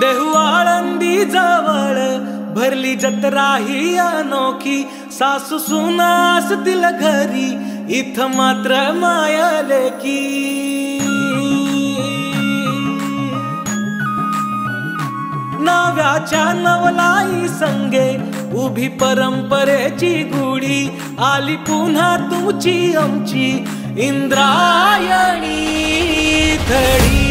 देहू आळंदी जवळ भरली जत्रा ही अनोखी. सासू सुना असतील घरी इथं मात्र माया की नव्याच्या नवलाई संगे उभी परंपरेची गुढी. आली पुन्हा तुमची आमची इंद्रायणी धडी.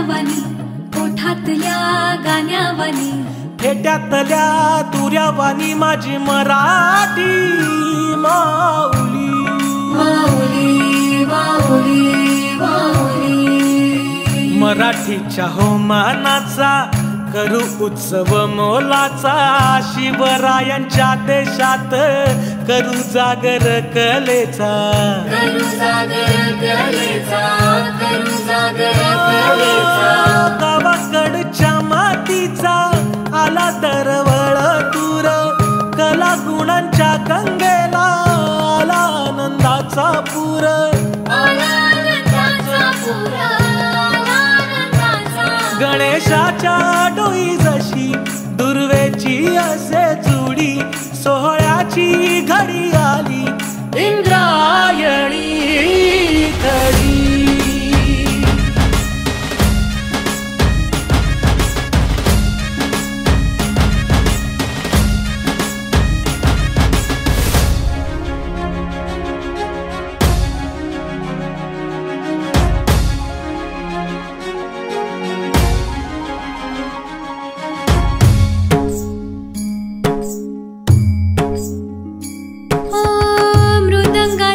पाण्यावानी ओठातल्या गाण्यावानी. फेट्यातल्या तुऱ्यावानी माझी मराठी माऊली. माऊली माऊली माऊली. मराठीच्या हो मानाचा करू उत्सव मोलाचा शिवरायांच्या देशात. करू जागर कलेचा. करू जागर कलेचा करू जागर कलेचा. गणेशाच्या डोई जशी दुर्वेची असे चुडी सोहळ्याची घडी आली.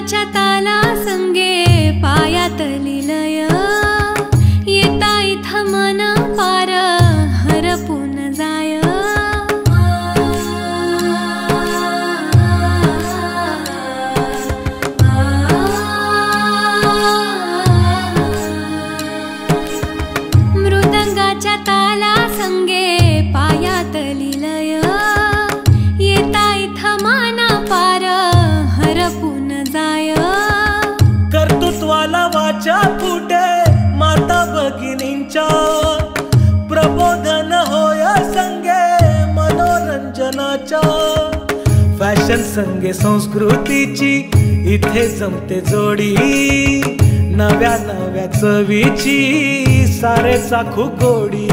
मृदंगाच्या ताला संगे पायातली लिलय. येता इथं मन पार हरपून जाय. मृदंगाच्या ताला संगे पायातली लिलय. प्रबोधन होया संगे मनोरंजनाच्या. फॅशन संगे संस्कृतीची इथे जमते जोडी. नव्या नव्या चवीची सारे चाखू गोडी.